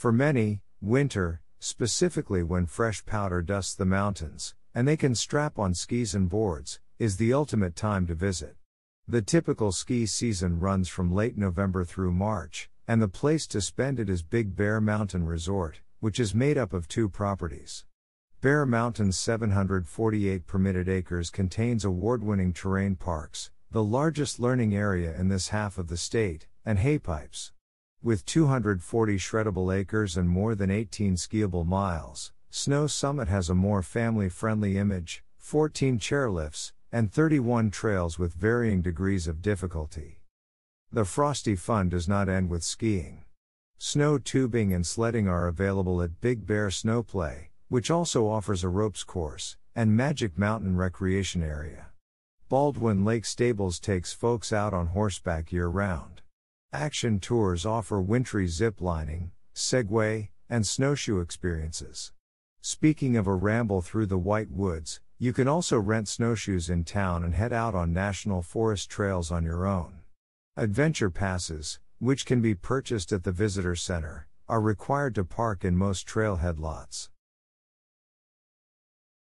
For many, winter, specifically when fresh powder dusts the mountains, and they can strap on skis and boards, is the ultimate time to visit. The typical ski season runs from late November through March, and the place to spend it is Big Bear Mountain Resort, which is made up of two properties. Bear Mountain's 748 permitted acres contains award winning terrain parks, the largest learning area in this half of the state, and halfpipes. With 240 shreddable acres and more than 18 skiable miles, Snow Summit has a more family friendly image, 14 chairlifts, and 31 trails with varying degrees of difficulty. The frosty fun does not end with skiing. Snow tubing and sledding are available at Big Bear Snowplay, which also offers a ropes course, and Magic Mountain Recreation Area. Baldwin Lake Stables takes folks out on horseback year round. Action Tours offer wintry zip lining, Segway, and snowshoe experiences. Speaking of a ramble through the White Woods, you can also rent snowshoes in town and head out on national forest trails on your own. Adventure passes, which can be purchased at the visitor center, are required to park in most trailhead lots.